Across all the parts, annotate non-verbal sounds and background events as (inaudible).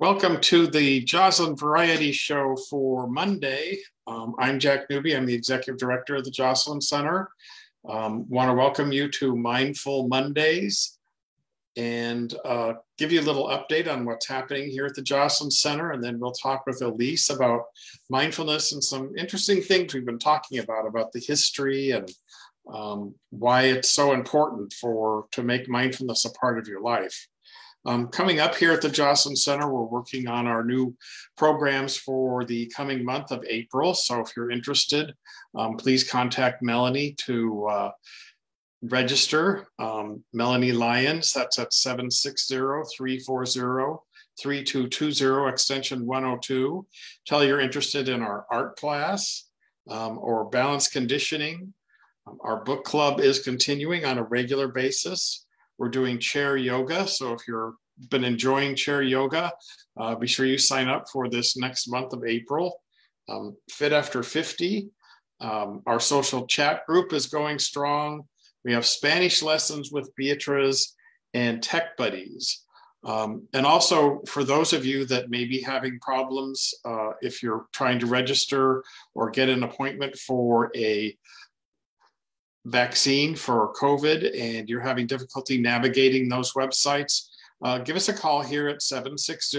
Welcome to the Joslyn Variety Show for Monday. Um, I'm Jack Newby. I'm the Executive Director of the Joslyn Center. Um, Want to welcome you to Mindful Mondays and uh, give you a little update on what's happening here at the Joslyn Center. And then we'll talk with Elyse about mindfulness and some interesting things we've been talking about, about the history and um, why it's so important for to make mindfulness a part of your life. Um, coming up here at the Joslyn Center, we're working on our new programs for the coming month of April. So if you're interested, um, please contact Melanie to uh, register. Um, Melanie Lyons, that's at 760-340-3220, extension 102. Tell you're interested in our art class um, or balance conditioning. Um, our book club is continuing on a regular basis. We're doing chair yoga. So if you've been enjoying chair yoga, uh, be sure you sign up for this next month of April. Um, Fit After 50. Um, our social chat group is going strong. We have Spanish lessons with Beatriz and Tech Buddies. Um, and also for those of you that may be having problems, uh, if you're trying to register or get an appointment for a vaccine for COVID and you're having difficulty navigating those websites, uh, give us a call here at 760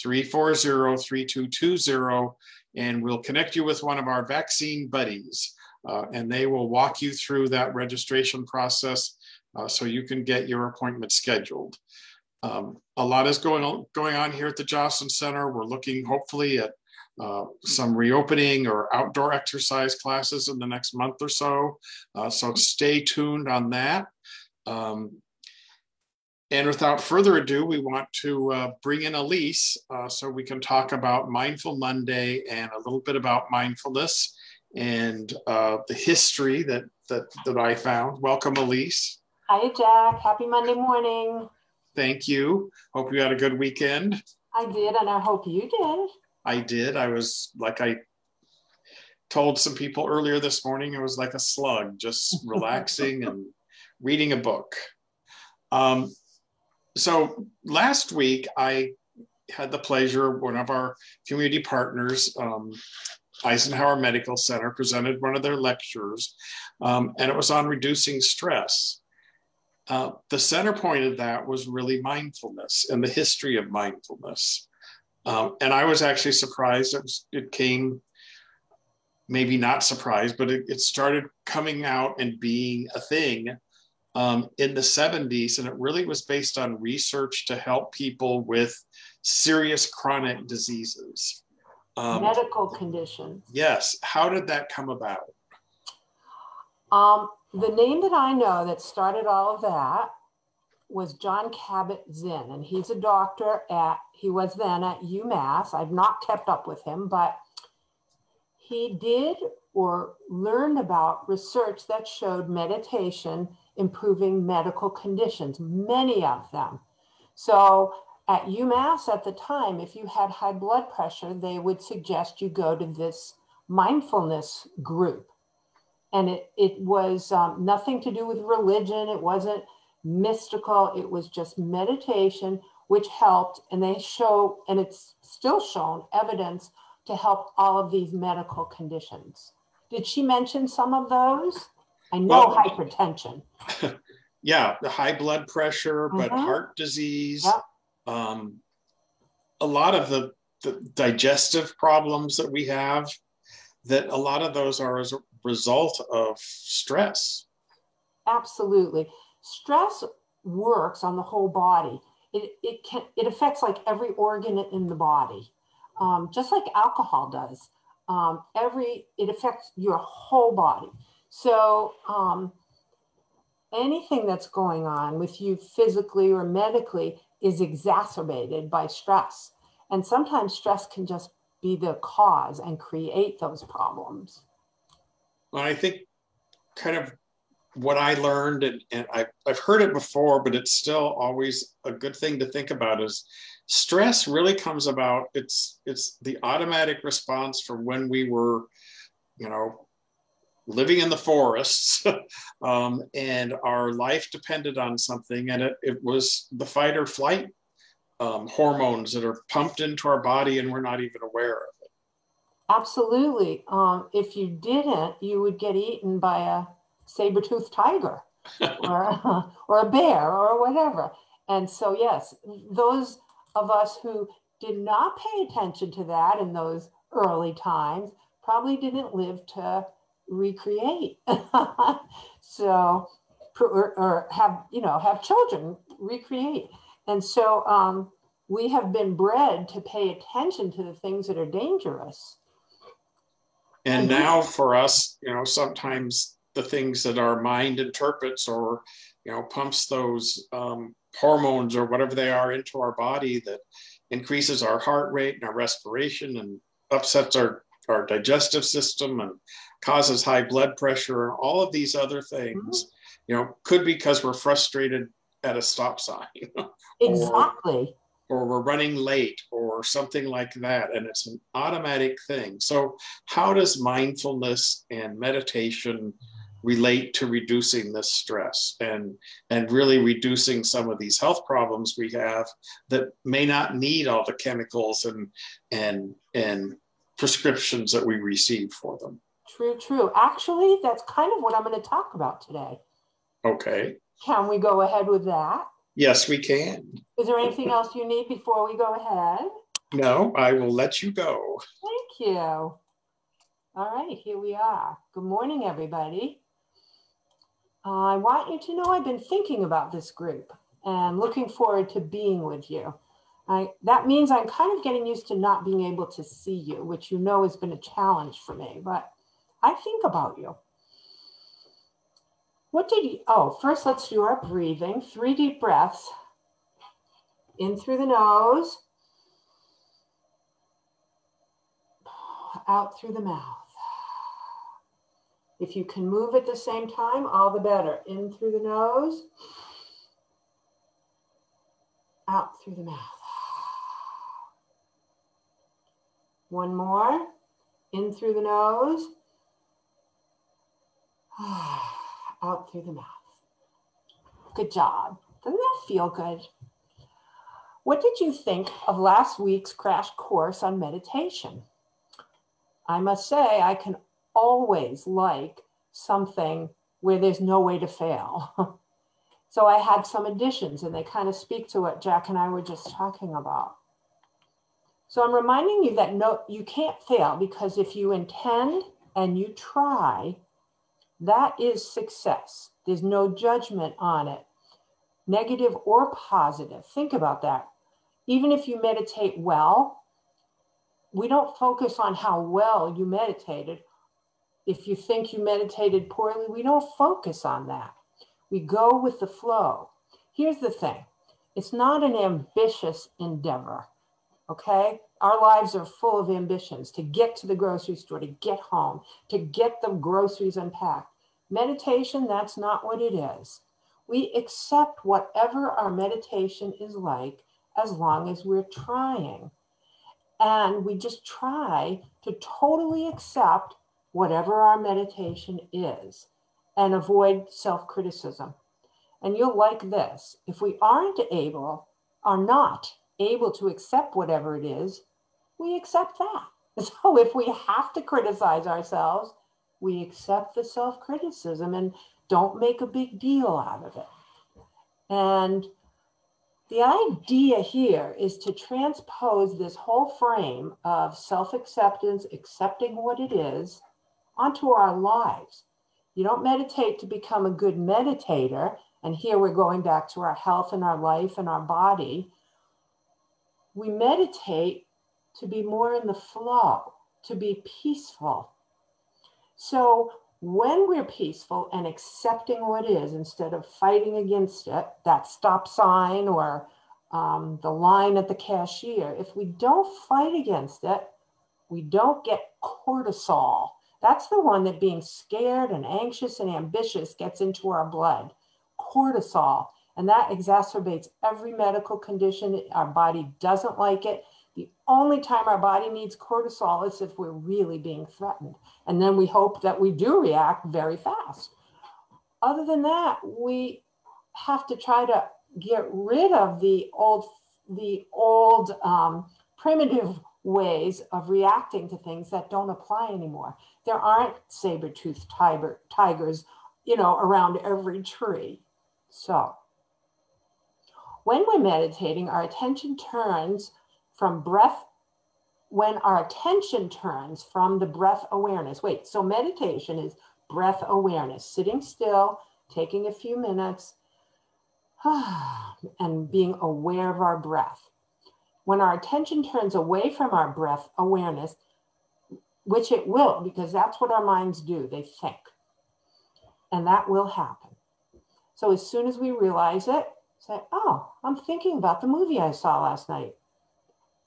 340 3220 and we'll connect you with one of our vaccine buddies. Uh, and they will walk you through that registration process uh, so you can get your appointment scheduled. Um, a lot is going on, going on here at the Joslyn Center. We're looking hopefully at uh, some reopening or outdoor exercise classes in the next month or so. Uh, so stay tuned on that. Um, and without further ado, we want to uh, bring in Elyse uh, so we can talk about Mindful Monday and a little bit about mindfulness and uh, the history that, that, that I found. Welcome, Elyse. Hi, Jack. Happy Monday morning. Thank you. Hope you had a good weekend. I did, and I hope you did. I did. I was like I told some people earlier this morning, it was like a slug, just (laughs) relaxing and reading a book. Um, so last week, I had the pleasure, one of our community partners, um, Eisenhower Medical Center, presented one of their lectures, um, and it was on reducing stress. Uh, the center point of that was really mindfulness and the history of mindfulness. Um, and I was actually surprised. It, was, it came, maybe not surprised, but it, it started coming out and being a thing um, in the 70s. And it really was based on research to help people with serious chronic diseases. Um, Medical conditions. Yes. How did that come about? Um, the name that I know that started all of that was Jon Kabat-Zinn, and he's a doctor at, he was then at UMass. I've not kept up with him, but he did or learned about research that showed meditation improving medical conditions, many of them. So at UMass at the time, if you had high blood pressure, they would suggest you go to this mindfulness group. And it, it was um, nothing to do with religion. It wasn't mystical. It was just meditation, which helped. And they show, and it's still shown evidence to help all of these medical conditions. Did she mention some of those? I know well, hypertension. (laughs) yeah, the high blood pressure, but mm-hmm. heart disease, yep. um, a lot of the, the digestive problems that we have, that a lot of those are as a result of stress. Absolutely stress works on the whole body. It, it can it affects like every organ in the body, um, just like alcohol does. Um, every it affects your whole body. So um, anything that's going on with you physically or medically is exacerbated by stress. And sometimes stress can just be the cause and create those problems. Well, I think kind of what I learned, and, and I, I've heard it before, but it's still always a good thing to think about is stress really comes about. It's it's the automatic response from when we were, you know, living in the forests (laughs) um, and our life depended on something and it, it was the fight or flight um, hormones that are pumped into our body and we're not even aware of it. Absolutely. Um, if you didn't, you would get eaten by a saber-toothed tiger (laughs) or, (laughs) or a bear or whatever. And so, yes, those of us who did not pay attention to that in those early times probably didn't live to recreate. (laughs) so, or, or, have, you know, have children recreate. And so um, we have been bred to pay attention to the things that are dangerous. And now for us, you know, sometimes the things that our mind interprets or, you know, pumps those um, hormones or whatever they are into our body that increases our heart rate and our respiration and upsets our, our digestive system and causes high blood pressure and all of these other things, mm-hmm. you know, could be because we're frustrated at a stop sign. (laughs) exactly. Or, or we're running late or something like that. And it's an automatic thing. So, how does mindfulness and meditation relate to reducing this stress and and really reducing some of these health problems we have that may not need all the chemicals and and and prescriptions that we receive for them true true actually that's kind of what i'm going to talk about today okay can we go ahead with that? Yes, we can. Is there anything else you need before we go ahead? No, I will let you go. Thank you. All right, here we are. Good morning, everybody. I want you to know I've been thinking about this group and looking forward to being with you. I, that means I'm kind of getting used to not being able to see you, which you know has been a challenge for me, but I think about you. What did you, oh, first let's do our breathing. Three deep breaths. In through the nose. Out through the mouth. If you can move at the same time, all the better. In through the nose. Out through the mouth. One more. In through the nose (sighs) out through the mouth. Good job. Doesn't that feel good? What did you think of last week's crash course on meditation? I must say, I can always like something where there's no way to fail. (laughs) so I had some additions and they kind of speak to what Jack and I were just talking about. So I'm reminding you that no, you can't fail because if you intend and you try, that is success. There's no judgment on it, negative or positive. Think about that. Even if you meditate well, we don't focus on how well you meditated. If you think you meditated poorly, we don't focus on that. We go with the flow. Here's the thing it's not an ambitious endeavor, okay? Our lives are full of ambitions to get to the grocery store, to get home, to get the groceries unpacked. Meditation, that's not what it is. We accept whatever our meditation is like as long as we're trying. And we just try to totally accept whatever our meditation is and avoid self criticism. And you'll like this if we aren't able, are not able to accept whatever it is, we accept that. (laughs) So if we have to criticize ourselves, we accept the self criticism and don't make a big deal out of it. And the idea here is to transpose this whole frame of self acceptance, accepting what it is, onto our lives. You don't meditate to become a good meditator. And here we're going back to our health and our life and our body. We meditate to be more in the flow, to be peaceful. So when we're peaceful and accepting what is instead of fighting against it, that stop sign or um, the line at the cashier, if we don't fight against it, we don't get cortisol. That's the one that being scared and anxious and ambitious gets into our blood. Cortisol. And that exacerbates every medical condition. Our body doesn't like it. The only time our body needs cortisol is if we're really being threatened. And then we hope that we do react very fast. Other than that, we have to try to get rid of the old the old um, primitive ways of reacting to things that don't apply anymore. There aren't saber-toothed tiger, tigers, you know, around every tree. So when we're meditating, our attention turns from breath, when our attention turns from the breath awareness. Wait, so meditation is breath awareness, sitting still, taking a few minutes, (sighs) and being aware of our breath. When our attention turns away from our breath awareness, which it will, because that's what our minds do, they think. And that will happen. So as soon as we realize it, say, oh, I'm thinking about the movie I saw last night.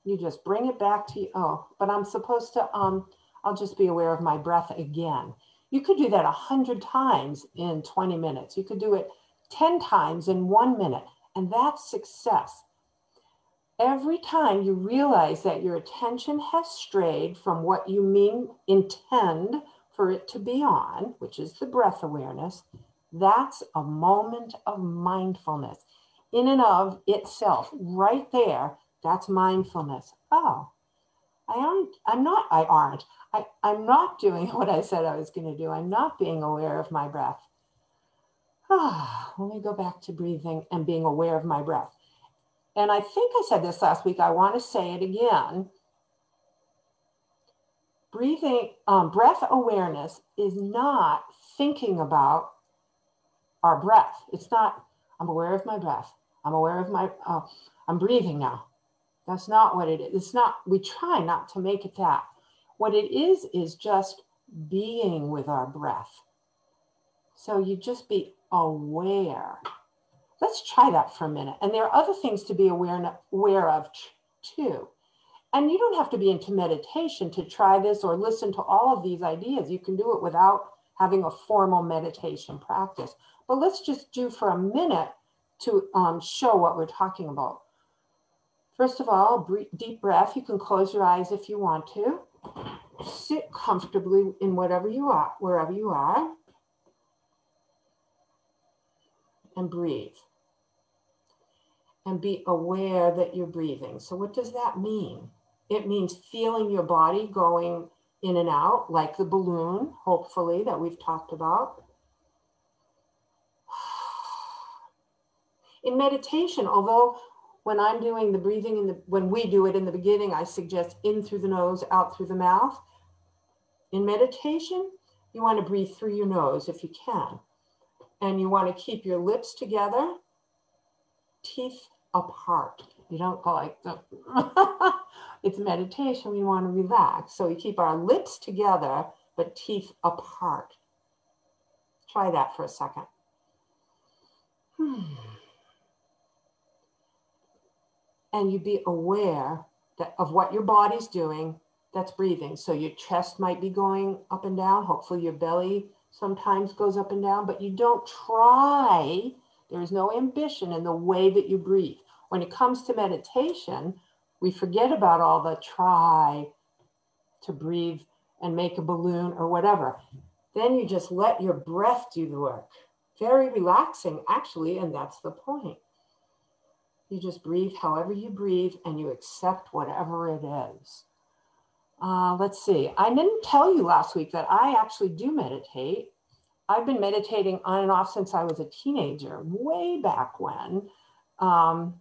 You just bring it back to you. Oh, but I'm supposed to, um, I'll just be aware of my breath again. You could do that a hundred times in 20 minutes. You could do it 10 times in one minute, and that's success. Every time you realize that your attention has strayed from what you mean intend for it to be on, which is the breath awareness, that's a moment of mindfulness in and of itself, right there. That's mindfulness. Oh, I aren't, I'm not, I aren't, I, I'm not doing (laughs) what I said I was going to do. I'm not being aware of my breath. Ah, (sighs) let me go back to breathing and being aware of my breath. And I think I said this last week. I want to say it again. Breathing, um, breath awareness is not thinking about our breath. It's not, I'm aware of my breath. I'm aware of my, uh, I'm breathing now. That's not what it is. It's not, we try not to make it that. What it is, is just being with our breath. So you just be aware. Let's try that for a minute. And there are other things to be aware, aware of too. And you don't have to be into meditation to try this or listen to all of these ideas. You can do it without having a formal meditation practice. But let's just do for a minute to um, show what we're talking about. First of all, deep breath. You can close your eyes if you want to. Sit comfortably in whatever you are, wherever you are, and breathe. And be aware that you're breathing. So, what does that mean? It means feeling your body going in and out, like the balloon, hopefully, that we've talked about. (sighs) In meditation, although when I'm doing the breathing in the, when we do it in the beginning, I suggest in through the nose, out through the mouth. In meditation, you want to breathe through your nose if you can. And you want to keep your lips together, teeth apart. You don't go like (laughs) it's meditation. We want to relax. So we keep our lips together, but teeth apart. Try that for a second. Hmm and you be aware that of what your body's doing that's breathing so your chest might be going up and down hopefully your belly sometimes goes up and down but you don't try there is no ambition in the way that you breathe when it comes to meditation we forget about all the try to breathe and make a balloon or whatever then you just let your breath do the work very relaxing actually and that's the point you just breathe however you breathe and you accept whatever it is. Uh, let's see. I didn't tell you last week that I actually do meditate. I've been meditating on and off since I was a teenager, way back when, um,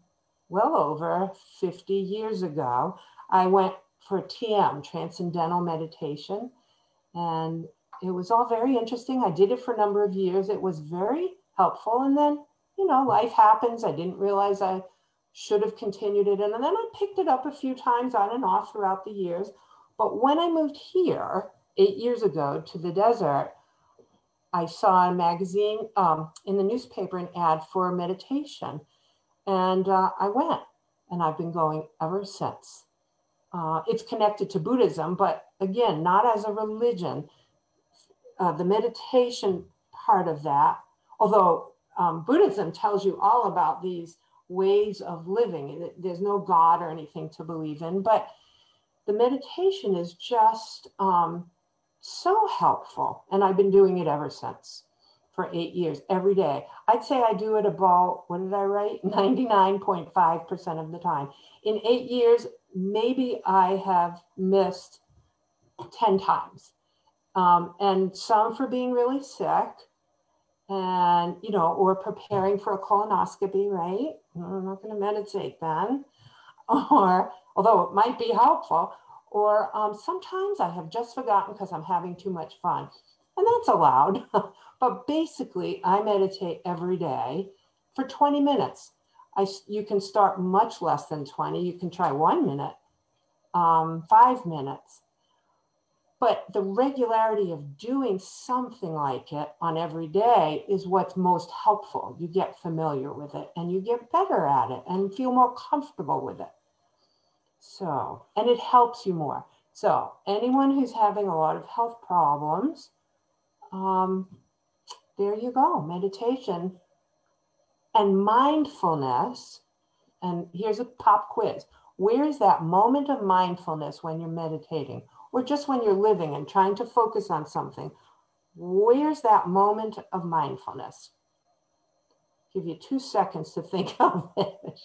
well over 50 years ago. I went for TM, Transcendental Meditation, and it was all very interesting. I did it for a number of years. It was very helpful. And then, you know, life happens. I didn't realize I should have continued it. And then I picked it up a few times on and off throughout the years. But when I moved here eight years ago to the desert, I saw a magazine um, in the newspaper an ad for meditation. And uh, I went, and I've been going ever since. Uh, it's connected to Buddhism, but again, not as a religion. Uh, the meditation part of that, although um, Buddhism tells you all about these ways of living. There's no God or anything to believe in, but the meditation is just um, so helpful. And I've been doing it ever since for eight years every day. I'd say I do it about, what did I write? (laughs) 99.5% of the time. In eight years, maybe I have missed 10 times. Um, and some for being really sick and, you know, or preparing for a colonoscopy, right? I'm not going to meditate then. (laughs) Or, although it might be helpful, or um, sometimes I have just forgotten because I'm having too much fun. And that's allowed. (laughs) but basically, I meditate every day for 20 minutes. I, you can start much less than 20. You can try one minute, um, five minutes. But the regularity of doing something like it on every day is what's most helpful. You get familiar with it and you get better at it and feel more comfortable with it. So, and it helps you more. So, anyone who's having a lot of health problems, um, there you go, meditation and mindfulness. And here's a pop quiz. Where is that moment of mindfulness when you're meditating? or just when you're living and trying to focus on something, where's that moment of mindfulness? Give you two seconds to think (laughs) of it.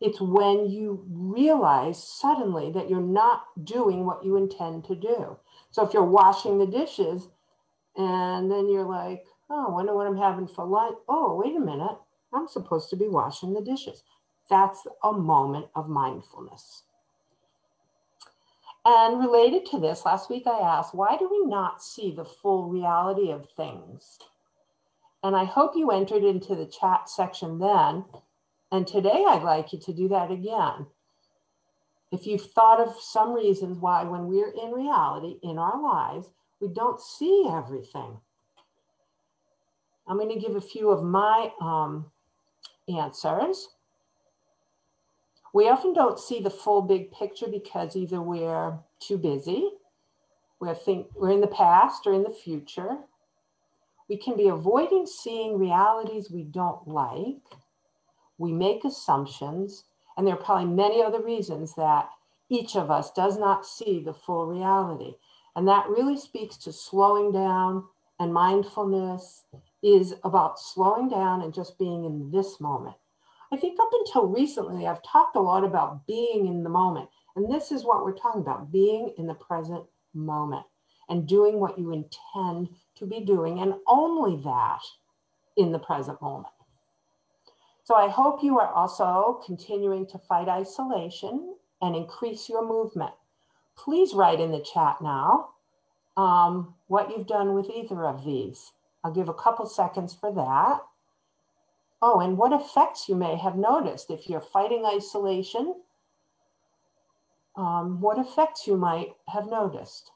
It's when you realize suddenly that you're not doing what you intend to do. So if you're washing the dishes and then you're like, oh, I wonder what I'm having for lunch. Oh, wait a minute. I'm supposed to be washing the dishes. That's a moment of mindfulness. And related to this, last week I asked, why do we not see the full reality of things? And I hope you entered into the chat section then. And today I'd like you to do that again. If you've thought of some reasons why, when we're in reality in our lives, we don't see everything. I'm going to give a few of my um, answers. We often don't see the full big picture because either we're too busy, we're, think, we're in the past or in the future. We can be avoiding seeing realities we don't like. We make assumptions, and there are probably many other reasons that each of us does not see the full reality. And that really speaks to slowing down, and mindfulness is about slowing down and just being in this moment. I think up until recently, I've talked a lot about being in the moment. And this is what we're talking about being in the present moment and doing what you intend to be doing, and only that in the present moment. So I hope you are also continuing to fight isolation and increase your movement. Please write in the chat now um, what you've done with either of these. I'll give a couple seconds for that. Oh, and what effects you may have noticed if you're fighting isolation, um, what effects you might have noticed.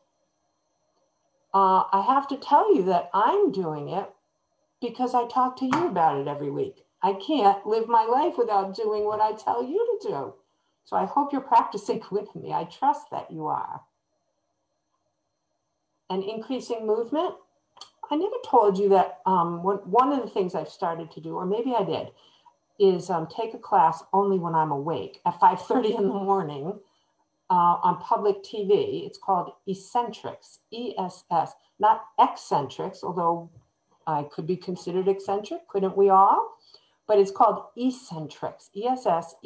Uh, I have to tell you that I'm doing it because I talk to you about it every week. I can't live my life without doing what I tell you to do. So I hope you're practicing (laughs) with me. I trust that you are. And increasing movement, I never told you that um, one of the things I've started to do, or maybe I did, is um, take a class only when I'm awake at 5.30 in the morning uh, on public TV. It's called Essentrics, E-S-S, not eccentrics, although I could be considered eccentric, couldn't we all? But it's called Essentrics, E-S-S-E-N-T-R-I-C-S,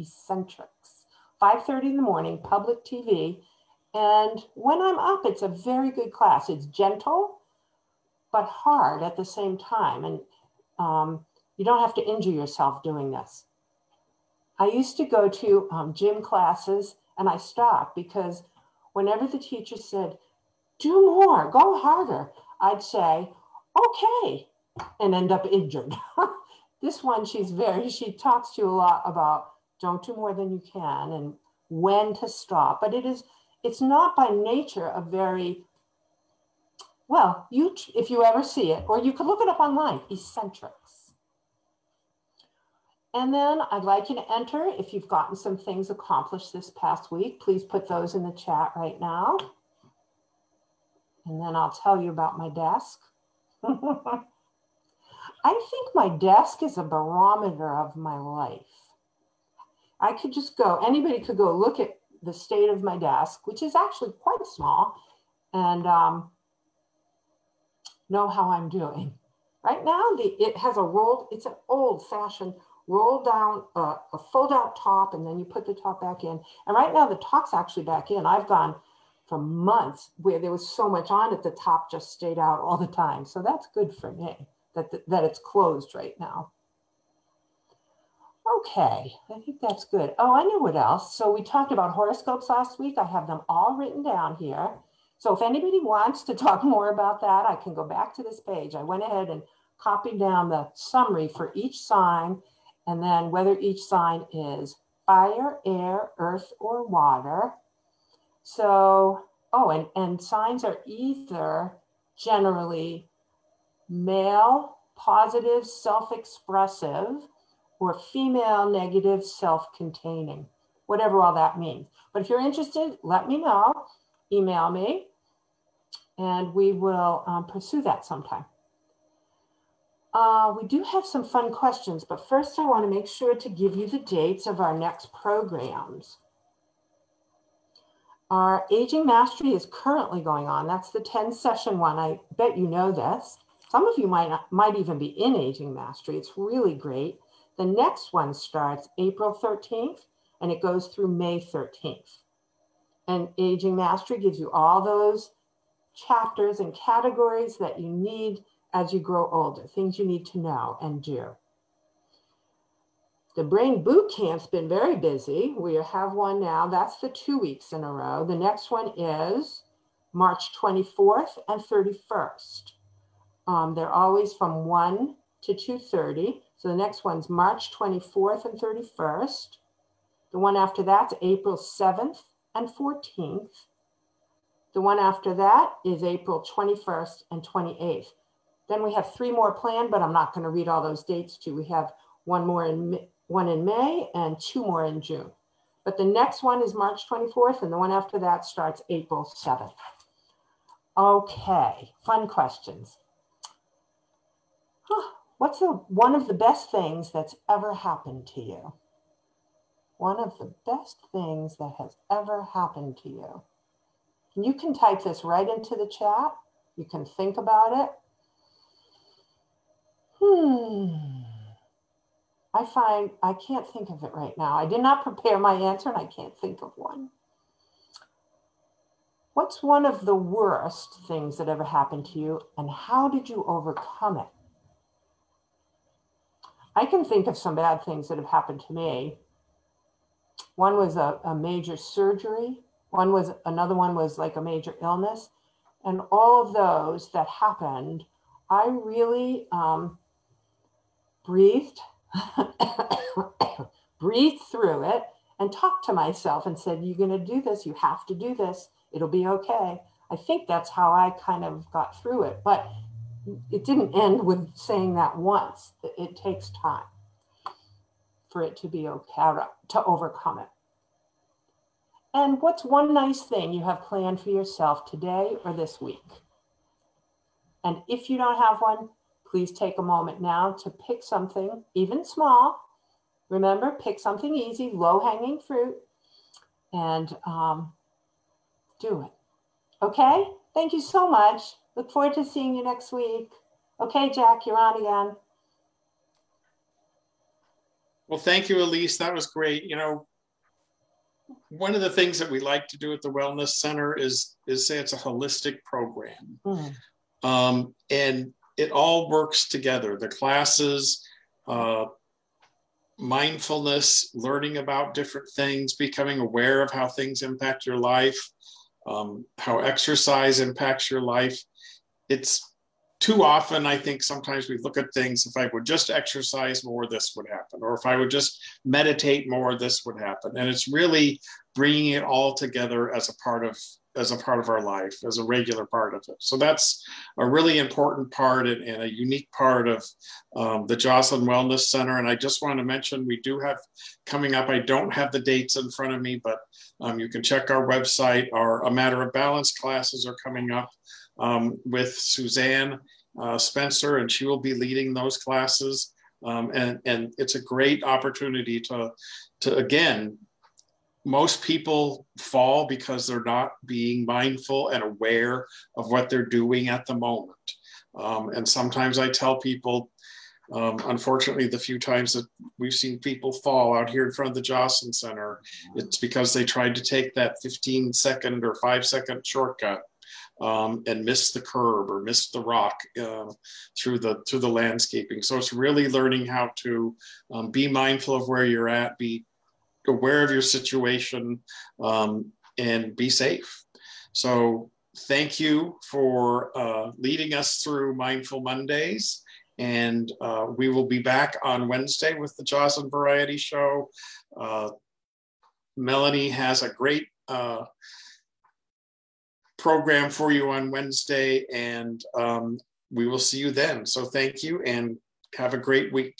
Essentrics. 5.30 in the morning, public TV, and when I'm up, it's a very good class. It's gentle, but hard at the same time. And um, you don't have to injure yourself doing this. I used to go to um, gym classes and I stopped because whenever the teacher said, do more, go harder, I'd say, okay, and end up injured. (laughs) this one, she's very, she talks to you a lot about don't do more than you can and when to stop. But it is, it's not by nature a very well you if you ever see it or you could look it up online Essentrics and then i'd like you to enter if you've gotten some things accomplished this past week please put those in the chat right now and then i'll tell you about my desk (laughs) i think my desk is a barometer of my life i could just go anybody could go look at the state of my desk, which is actually quite small, and um, know how I'm doing. Right now, the it has a rolled, it's an old fashioned roll down, uh, a fold out top, and then you put the top back in. And right now the top's actually back in. I've gone for months where there was so much on it, the top just stayed out all the time. So that's good for me that, that it's closed right now. Okay, I think that's good. Oh, I know what else. So we talked about horoscopes last week. I have them all written down here. So if anybody wants to (laughs) talk more about that, I can go back to this page. I went ahead and copied down the summary for each sign and then whether each sign is fire, air, earth, or water. So, oh, and, and signs are either generally male, positive, self-expressive, or female, negative, self-containing, whatever all that means. But if you're interested, let me know, email me, and we will um, pursue that sometime. Uh, we do have some fun questions, but first I want to make sure to give you the dates of our next programs. Our Aging Mastery is currently going on. That's the 10 session one. I bet you know this. Some of you might, might even be in Aging Mastery. It's really great. The next one starts April 13th and it goes through May 13th. And Aging Mastery gives you all those chapters and categories that you need as you grow older, things you need to know and do. The Brain Boot Camp's been very busy. We have one now. That's the two weeks in a row. The next one is March 24th and 31st. Um, they're always from 1 to 2.30. So the next one's March 24th and 31st. The one after that's April 7th and 14th. The one after that is April 21st and 28th. Then we have three more planned, but I'm not going to read all those dates too. We have one more in one in May and two more in June. But the next one is March 24th, and the one after that starts April 7th. Okay, fun questions. (gasps) What's the, one of the best things that's ever happened to you? One of the best things that has ever happened to you. You can type this right into the chat. You can think about it. Hmm. I find I can't think of it right now. I did not prepare my answer and I can't think of one. What's one of the worst things that ever happened to you and how did you overcome it? I can think of some bad things that have happened to me. One was a, a major surgery. One was another one was like a major illness. And all of those that happened, I really um, breathed, (coughs) breathed through it, and talked to myself and said, You're going to do this. You have to do this. It'll be okay. I think that's how I kind of got through it. But it didn't end with saying that once. It takes time for it to be okay, to overcome it. And what's one nice thing you have planned for yourself today or this week? And if you don't have one, Please take a moment now to pick something, even small. Remember, pick something easy, low hanging fruit, and um, do it. Okay? Thank you so much. Look forward to seeing you next week. Okay, Jack, you're on again. Well, thank you, Elyse. That was great. You know, one of the things that we like to do at the Wellness Center is is say it's a holistic program. Mm. Um, and it all works together. The classes, uh, mindfulness, learning about different things, becoming aware of how things impact your life, um, how exercise impacts your life. It's too often, I think sometimes we look at things, if I would just exercise more, this would happen. Or if I would just meditate more, this would happen. And it's really bringing it all together as a part of as a part of our life, as a regular part of it. So that's a really important part and, and a unique part of um, the Joslyn Wellness Center. And I just want to mention we do have coming up, I don't have the dates in front of me, but um, you can check our website. Our A Matter of Balance classes are coming up um, with Suzanne uh, Spencer, and she will be leading those classes. Um, and, and it's a great opportunity to, to again, most people fall because they're not being mindful and aware of what they're doing at the moment. Um, and sometimes I tell people, um, unfortunately, the few times that we've seen people fall out here in front of the Joslyn Center, it's because they tried to take that 15 second or five second shortcut um, and miss the curb or miss the rock uh, through the through the landscaping. So it's really learning how to um, be mindful of where you're at, be aware of your situation, um, and be safe. So thank you for uh, leading us through Mindful Mondays. And uh, we will be back on Wednesday with the Joslyn Variety Show. Uh, Melanie has a great uh, program for you on Wednesday, and um, we will see you then. So thank you and have a great week.